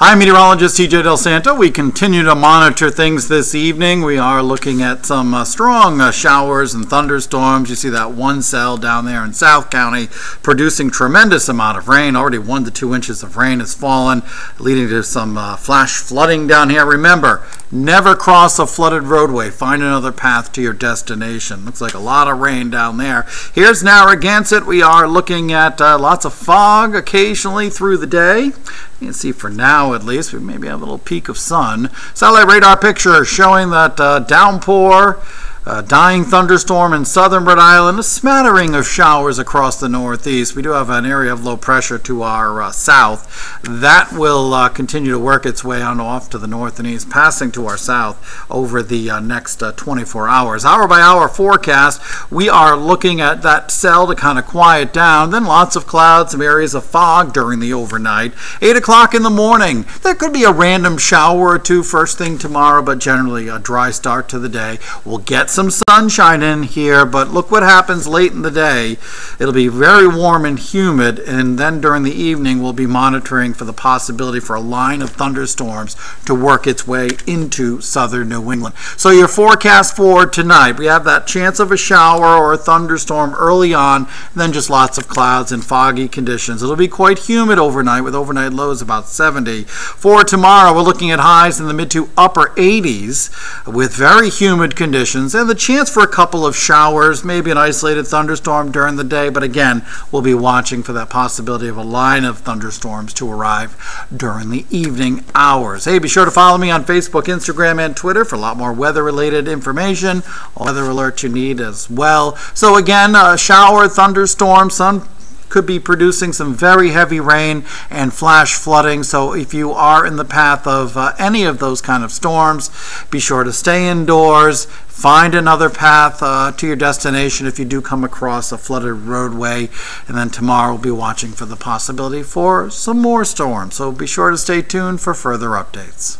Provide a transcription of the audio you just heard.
Hi, meteorologist TJ Del Santo. We continue to monitor things this evening. We are looking at some uh, strong uh, showers and thunderstorms. You see that one cell down there in South County producing tremendous amount of rain. Already one to two inches of rain has fallen, leading to some uh, flash flooding down here. Remember, never cross a flooded roadway. Find another path to your destination. Looks like a lot of rain down there. Here's Narragansett. We are looking at uh, lots of fog occasionally through the day. You can see for now at least, we maybe have a little peek of sun. Satellite radar picture showing that uh, downpour a dying thunderstorm in southern Rhode Island, a smattering of showers across the northeast. We do have an area of low pressure to our uh, south. That will uh, continue to work its way on off to the north and east, passing to our south over the uh, next uh, 24 hours. Hour by hour forecast, we are looking at that cell to kind of quiet down, then lots of clouds, some areas of fog during the overnight. 8 o'clock in the morning, there could be a random shower or two first thing tomorrow, but generally a dry start to the day. We'll get some sunshine in here, but look what happens late in the day. It'll be very warm and humid, and then during the evening, we'll be monitoring for the possibility for a line of thunderstorms to work its way into southern New England. So, your forecast for tonight, we have that chance of a shower or a thunderstorm early on, then just lots of clouds and foggy conditions. It'll be quite humid overnight with overnight lows about 70. For tomorrow, we're looking at highs in the mid to upper 80s with very humid conditions and the chance for a couple of showers, maybe an isolated thunderstorm during the day, but again, we'll be watching for that possibility of a line of thunderstorms to arrive during the evening hours. Hey, be sure to follow me on Facebook, Instagram, and Twitter for a lot more weather related information, weather alerts you need as well. So, again, a shower, thunderstorm, sun could be producing some very heavy rain and flash flooding. So if you are in the path of uh, any of those kind of storms, be sure to stay indoors. Find another path uh, to your destination if you do come across a flooded roadway. And then tomorrow we'll be watching for the possibility for some more storms. So be sure to stay tuned for further updates.